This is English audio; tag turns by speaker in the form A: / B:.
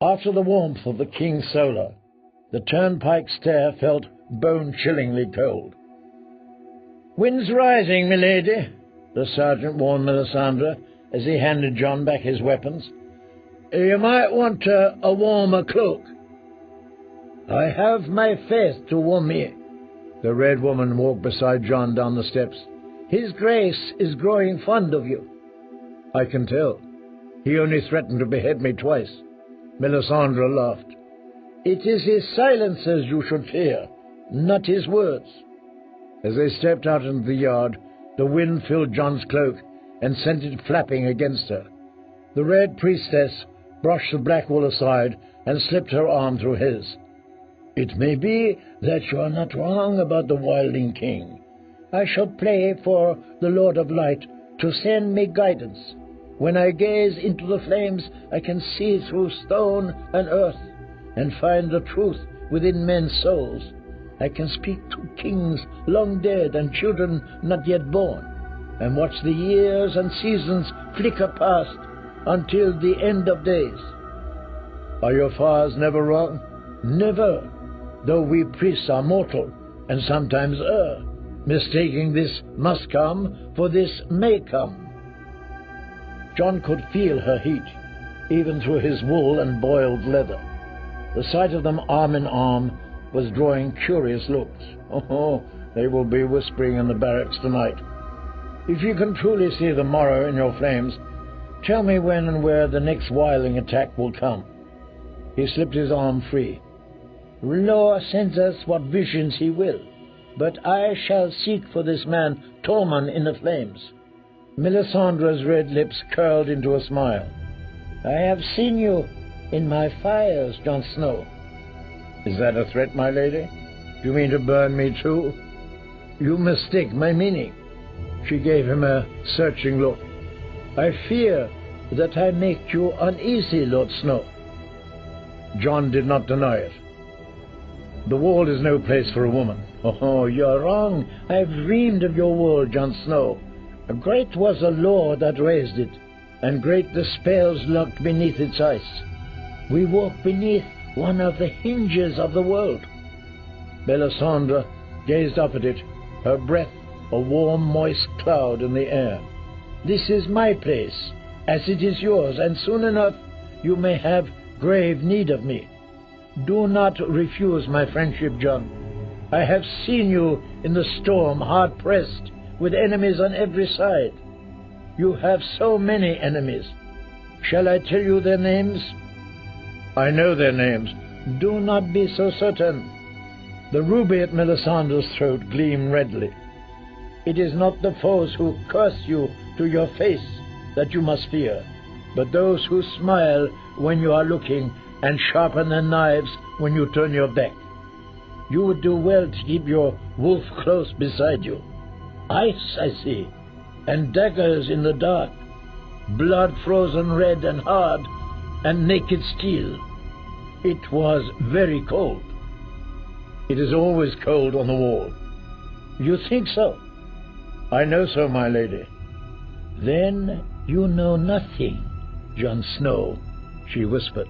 A: After the warmth of the King's solar, the turnpike stair felt bone-chillingly cold. Wind's rising, milady, the sergeant warned Melisandre as he handed Jon back his weapons. You might want a, a warmer cloak. I have my faith to warm me. The red woman walked beside Jon down the steps. His grace is growing fond of you. I can tell. He only threatened to behead me twice. Melisandre laughed. It is his silences you should fear, not his words. As they stepped out into the yard, the wind filled Jon's cloak and sent it flapping against her. The red priestess brushed the black wool aside and slipped her arm through his. It may be that you are not wrong about the Wildling King. I shall pray for the Lord of Light to send me guidance. When I gaze into the flames, I can see through stone and earth and find the truth within men's souls. I can speak to kings long dead and children not yet born, and watch the years and seasons flicker past until the end of days. Are your fathers never wrong? Never, though we priests are mortal and sometimes err, mistaking this must come for this may come. Jon could feel her heat, even through his wool and boiled leather. The sight of them arm in arm was drawing curious looks. Oh, oh, they will be whispering in the barracks tonight. If you can truly see the morrow in your flames, tell me when and where the next Wildling attack will come. He slipped his arm free. R'hllor sends us what visions he will, but I shall seek for this man Tormund in the flames. Melisandre's red lips curled into a smile. I have seen you in my fires, Jon Snow. Is that a threat, my lady? Do you mean to burn me too? You mistake my meaning. She gave him a searching look. I fear that I make you uneasy, Lord Snow. Jon did not deny it. The wall is no place for a woman. Oh, you're wrong. I've dreamed of your wall, Jon Snow. Great was the law that raised it, and great the spells locked beneath its ice. We walk beneath one of the hinges of the world. Melisandre gazed up at it, her breath a warm, moist cloud in the air. This is my place, as it is yours, and soon enough you may have grave need of me. Do not refuse my friendship, Jon. I have seen you in the storm, hard pressed, with enemies on every side. You have so many enemies. Shall I tell you their names? I know their names. Do not be so certain. The ruby at Melisandre's throat gleamed redly. It is not the foes who curse you to your face that you must fear, but those who smile when you are looking and sharpen their knives when you turn your back. You would do well to keep your wolf close beside you. Ice, I see, and daggers in the dark, blood frozen red and hard, and naked steel. It was very cold. It is always cold on the wall. You think so? I know so, my lady. Then you know nothing, Jon Snow, she whispered.